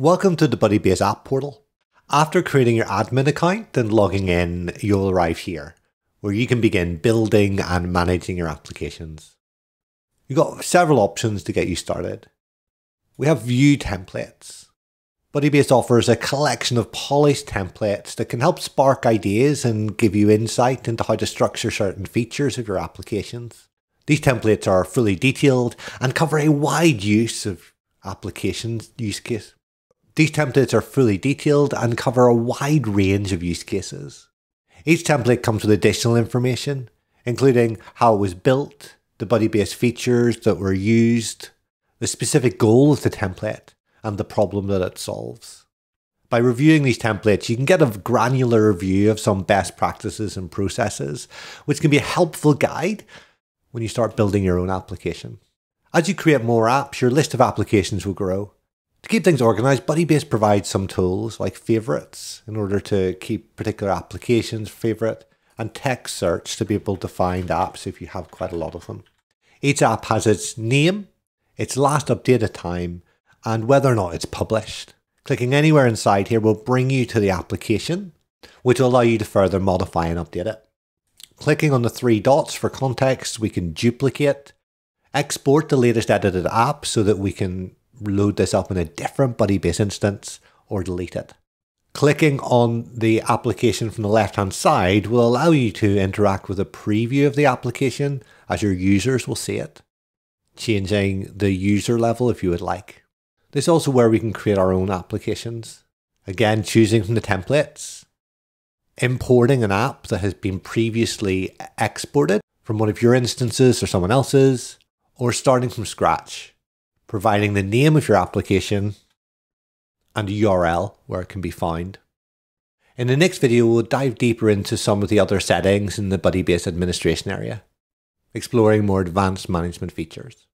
Welcome to the Budibase app portal. After creating your admin account and logging in, you'll arrive here, where you can begin building and managing your applications. You've got several options to get you started. We have view templates. Budibase offers a collection of polished templates that can help spark ideas and give you insight into how to structure certain features of your applications. These templates are fully detailed and cover a wide use of applications use case. These templates are fully detailed and cover a wide range of use cases. Each template comes with additional information, including how it was built, the Budibase features that were used, the specific goal of the template, and the problem that it solves. By reviewing these templates, you can get a granular view of some best practices and processes, which can be a helpful guide when you start building your own application. As you create more apps, your list of applications will grow. To keep things organized, Budibase provides some tools like favorites in order to keep particular applications favorite and text search to be able to find apps if you have quite a lot of them. Each app has its name, its last updated time, and whether or not it's published. Clicking anywhere inside here will bring you to the application, which will allow you to further modify and update it. Clicking on the three dots for context, we can duplicate, export the latest edited app so that we can load this up in a different Budibase instance or delete it. Clicking on the application from the left hand side will allow you to interact with a preview of the application as your users will see it, changing the user level if you would like. This is also where we can create our own applications. Again, choosing from the templates, importing an app that has been previously exported from one of your instances or someone else's, or starting from scratch, providing the name of your application and a URL where it can be found. In the next video, we'll dive deeper into some of the other settings in the Budibase administration area, exploring more advanced management features.